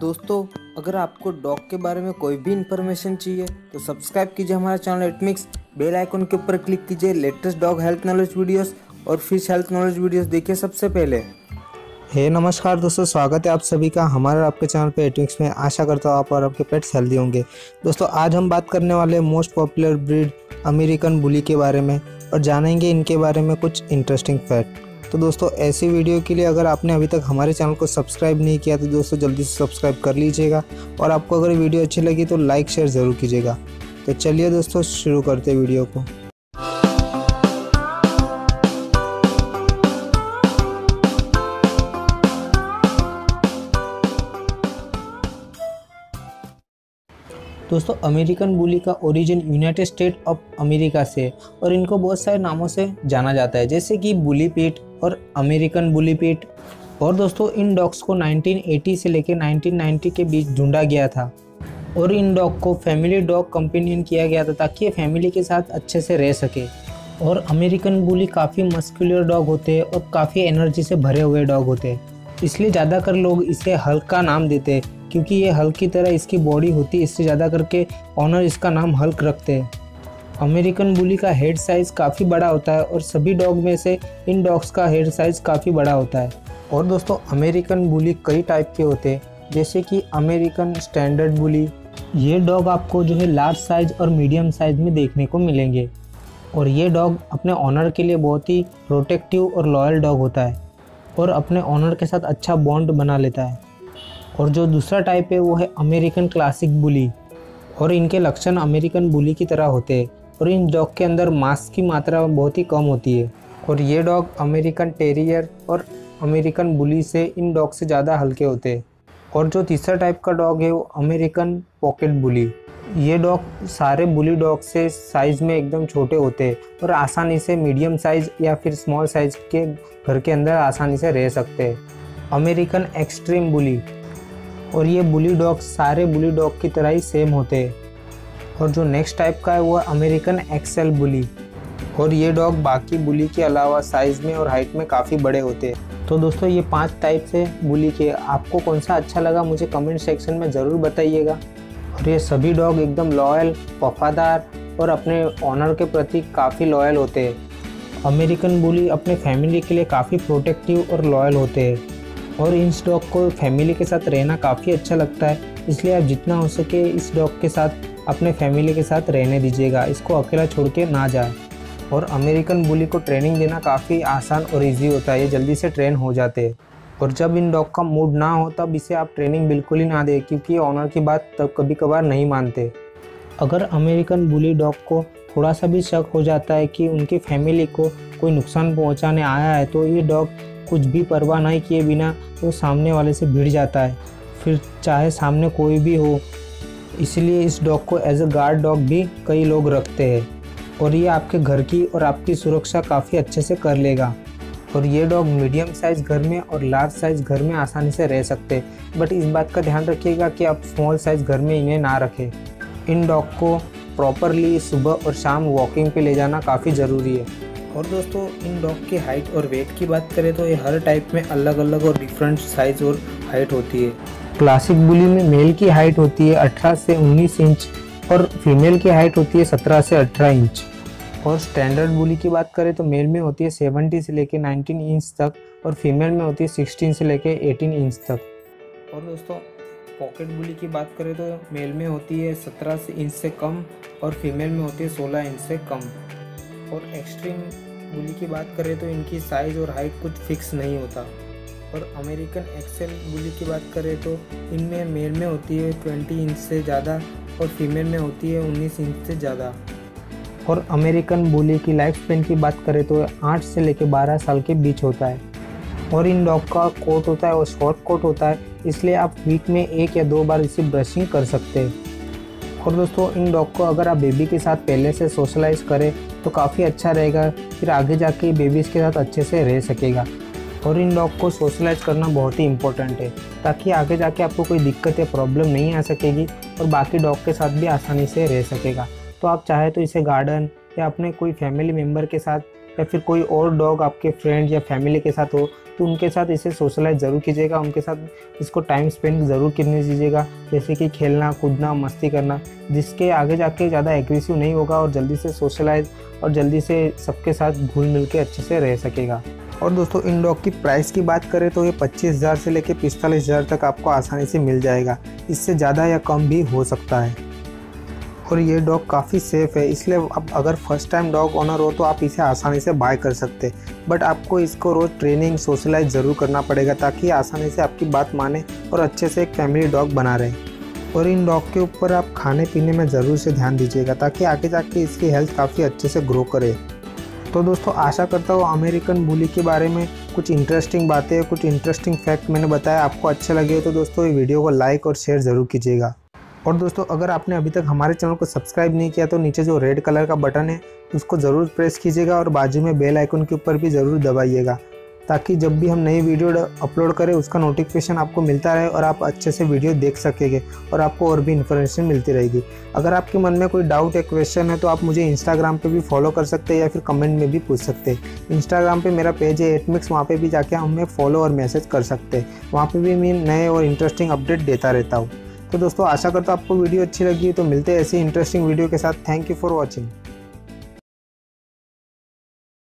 दोस्तों, अगर आपको डॉग के बारे में कोई भी इन्फॉर्मेशन चाहिए तो सब्सक्राइब कीजिए हमारा चैनल एटमिक्स बेल आइकन के ऊपर क्लिक कीजिए latest dog health knowledge videos और फ़िश हेल्थ नॉलेज वीडियोस देखिए सबसे पहले। हे, नमस्कार दोस्तों, स्वागत है आप सभी का हमारे आपके चैनल पे एटमिक्स में। आशा करता हूँ आप और आपके पेट्स हेल्दी होंगे। दोस्तों, आज हम बात करने वाले most popular breed American bully के बारे में और जानेंगे इनके बारे में कुछ इंटरेस्टिंग फैक्ट तो दोस्तों, ऐसी वीडियो के लिए अगर आपने अभी तक हमारे चैनल को सब्सक्राइब नहीं किया तो दोस्तों जल्दी से सब्सक्राइब कर लीजिएगा और आपको अगर वीडियो अच्छी लगी तो लाइक, शेयर ज़रूर कीजिएगा। तो चलिए दोस्तों, शुरू करते वीडियो को। दोस्तों, अमेरिकन बुली का origin United State of America से और इनको बहुत सारे नामों से जाना जाता है। जैसे कि बुली पीट और अमेरिकन बुली पीट। और दोस्तों, इन डॉग्स को 1980 से लेकर 1990 के बीच ढूंढा गया था। और इन डॉग को फैमिली डॉग कंपेनियन किया गया था ताकि ये फैमिली के साथ अच्छे से रह सके। और अमेरिकन बुली काफ़ी मस्कुलर डॉग होते हैं और काफ़ी एनर्जी से भरे हुए डॉग होते हैं। इसलिए ज़्यादातर लोग इसे हल्का नाम देते हैं, क्योंकि ये हल्क तरह इसकी बॉडी होती है, इससे ज़्यादा करके ऑनर इसका नाम हल्क रखते हैं। अमेरिकन बुली का हेड साइज़ काफ़ी बड़ा होता है और सभी डॉग में से इन डॉग्स का हेड साइज़ काफ़ी बड़ा होता है। और दोस्तों, अमेरिकन बुली कई टाइप के होते हैं, जैसे कि अमेरिकन स्टैंडर्ड बुली। ये डॉग आपको जो है लार्ज साइज़ और मीडियम साइज़ में देखने को मिलेंगे। और ये डॉग अपने ऑनर के लिए बहुत ही प्रोटेक्टिव और लॉयल डॉग होता है और अपने ऑनर के साथ अच्छा बॉन्ड बना लेता है। और जो दूसरा टाइप है, वो है अमेरिकन क्लासिक बुली। और इनके लक्षण अमेरिकन बुली की तरह होते हैं। और इन डॉग के अंदर मांस की मात्रा बहुत ही कम होती है। और ये डॉग अमेरिकन टेरियर और अमेरिकन बुली से इन डॉग से ज़्यादा हल्के होते हैं। और जो तीसरा टाइप का डॉग है वो अमेरिकन पॉकेट बुली। ये डॉग सारे बुली डॉग से साइज़ में एकदम छोटे होते हैं और आसानी से मीडियम साइज़ या फिर स्मॉल साइज़ के घर के अंदर आसानी से रह सकते हैं। American extreme bully. और ये बुली डॉग सारे बुली डॉग की तरह ही सेम होते हैं। और जो नेक्स्ट टाइप का है वो है अमेरिकन एक्सेल बुली और ये डॉग बाकी बुली के अलावा साइज़ में और हाइट में काफ़ी बड़े होते हैं। तो दोस्तों, ये पाँच टाइप से बुली के। आपको कौन सा अच्छा लगा, मुझे कमेंट सेक्शन में ज़रूर बताइएगा। और ये सभी डॉग एकदम लॉयल वफादार और अपने ऑनर के प्रति काफ़ी लॉयल होते हैं। अमेरिकन बुली अपने फैमिली के लिए काफ़ी प्रोटेक्टिव और लॉयल होते हैं। और इस डॉग को फैमिली के साथ रहना काफ़ी अच्छा लगता है। इसलिए आप जितना हो सके इस डॉग के साथ अपने फैमिली के साथ रहने दीजिएगा। इसको अकेला छोड़ के ना जाए। और अमेरिकन बुली को ट्रेनिंग देना काफ़ी आसान और इजी होता है। ये जल्दी से ट्रेन हो जाते हैं। और जब इन डॉग का मूड ना हो, तब इसे आप ट्रेनिंग बिल्कुल ही ना दें, क्योंकि ऑनर की बात तब कभी कभार नहीं मानते। अगर अमेरिकन बुली डॉग को थोड़ा सा भी शक हो जाता है कि उनकी फैमिली को कोई नुकसान पहुँचाने आया है तो ये डॉग कुछ भी परवाह नहीं किए बिना वो तो सामने वाले से भिड़ जाता है। फिर चाहे सामने कोई भी हो इसलिए इस डॉग को एज अ गार्ड डॉग भी कई लोग रखते हैं। और ये आपके घर की और आपकी सुरक्षा काफ़ी अच्छे से कर लेगा। और ये डॉग मीडियम साइज़ घर में और लार्ज साइज़ घर में आसानी से रह सकते हैं। बट इस बात का ध्यान रखिएगा कि आप स्मॉल साइज़ घर में इन्हें ना रखें। इन डॉग को प्रॉपरली सुबह और शाम वॉकिंग पे ले जाना काफ़ी ज़रूरी है। और दोस्तों, इन डॉग की हाइट और वेट की बात करें तो ये हर टाइप में अलग अलग और डिफरेंट साइज़ और हाइट होती है। क्लासिक बुली में मेल की हाइट होती है 18 से 19 इंच और फीमेल की हाइट होती है 17 से 18 इंच। और स्टैंडर्ड बुली की बात करें तो मेल में होती है 70 से लेकर 19 इंच तक और फीमेल में होती है 16 से लेकर 18 इंच तक। और दोस्तों पॉकेट बुली की बात करें तो मेल में होती है 17 से इंच से कम और फीमेल में होती है 16 इंच से कम। और एक्सट्रीम बुली की बात करें तो इनकी साइज़ और हाइट कुछ फिक्स नहीं होता। और अमेरिकन एक्सेल बुली की बात करें तो इनमें मेल में होती है 20 इंच से ज़्यादा और फीमेल में होती है 19 इंच से ज़्यादा। और अमेरिकन बुली की लाइफ स्पेन की बात करें तो आठ से लेकर 12 साल के बीच होता है। और इन डॉग का कोट होता है और शॉर्ट कोट होता है, इसलिए आप वीक में एक या दो बार इसे ब्रशिंग कर सकते हैं। और दोस्तों, इन डॉग को अगर आप बेबी के साथ पहले से सोशलाइज करें तो काफ़ी अच्छा रहेगा, फिर आगे जाके बेबीज़ के साथ अच्छे से रह सकेगा। और इन डॉग को सोशलाइज करना बहुत ही इंपॉर्टेंट है, ताकि आगे जाके आपको कोई दिक्कत या प्रॉब्लम नहीं आ सकेगी और बाकी डॉग के साथ भी आसानी से रह सकेगा। तो आप चाहे तो इसे गार्डन या अपने कोई फैमिली मेंबर के साथ या फिर कोई और डॉग आपके फ्रेंड या फैमिली के साथ हो तो उनके साथ इसे सोशलाइज ज़रूर कीजिएगा, उनके साथ इसको टाइम स्पेंड ज़रूर करने दीजिएगा, जैसे कि खेलना, कूदना, मस्ती करना, जिसके आगे जाके ज़्यादा एग्रेसिव नहीं होगा और जल्दी से सोशलाइज और जल्दी से सबके साथ घुल मिल के अच्छे से रह सकेगा। और दोस्तों, इन डॉग की प्राइस की बात करें तो ये पच्चीस हज़ार से लेकर पिस्तालीस हज़ार तक आपको आसानी से मिल जाएगा। इससे ज़्यादा या कम भी हो सकता है। और ये डॉग काफ़ी सेफ़ है, इसलिए अब अगर फ़र्स्ट टाइम डॉग ऑनर हो तो आप इसे आसानी से बाय कर सकते बट आपको इसको रोज़ ट्रेनिंग सोशलाइज ज़रूर करना पड़ेगा ताकि आसानी से आपकी बात माने और अच्छे से एक फैमिली डॉग बना रहे। और इन डॉग के ऊपर आप खाने पीने में ज़रूर से ध्यान दीजिएगा ताकि आगे जाके इसकी हेल्थ काफ़ी अच्छे से ग्रो करे। तो दोस्तों, आशा करता हूँ अमेरिकन बुली के बारे में कुछ इंटरेस्टिंग बातें, कुछ इंटरेस्टिंग फैक्ट मैंने बताया, आपको अच्छे लगे तो दोस्तों, ये वीडियो को लाइक और शेयर ज़रूर कीजिएगा। और दोस्तों, अगर आपने अभी तक हमारे चैनल को सब्सक्राइब नहीं किया तो नीचे जो रेड कलर का बटन है, उसको ज़रूर प्रेस कीजिएगा और बाजू में बेल आइकन के ऊपर भी ज़रूर दबाइएगा। ताकि जब भी हम नई वीडियो अपलोड करें, उसका नोटिफिकेशन आपको मिलता रहे और आप अच्छे से वीडियो देख सकेंगे और आपको और भी इन्फॉर्मेशन मिलती रहेगी। अगर आपके मन में कोई डाउट या क्वेश्चन है तो आप मुझे इंस्टाग्राम पे भी फॉलो कर सकते हैं या फिर कमेंट में भी पूछ सकते हैं। इंस्टाग्राम पे मेरा पेज है एटमिक्स वहाँ पे भी जाके हमें फॉलो और मैसेज कर सकते हैं। वहाँ पर भी मैं नए और इंटरेस्टिंग अपडेट देता रहता हूँ। तो दोस्तों, आशा करता हूँ आपको वीडियो अच्छी लगी तो मिलते हैं ऐसी इंटरेस्टिंग वीडियो के साथ। Thank you for watching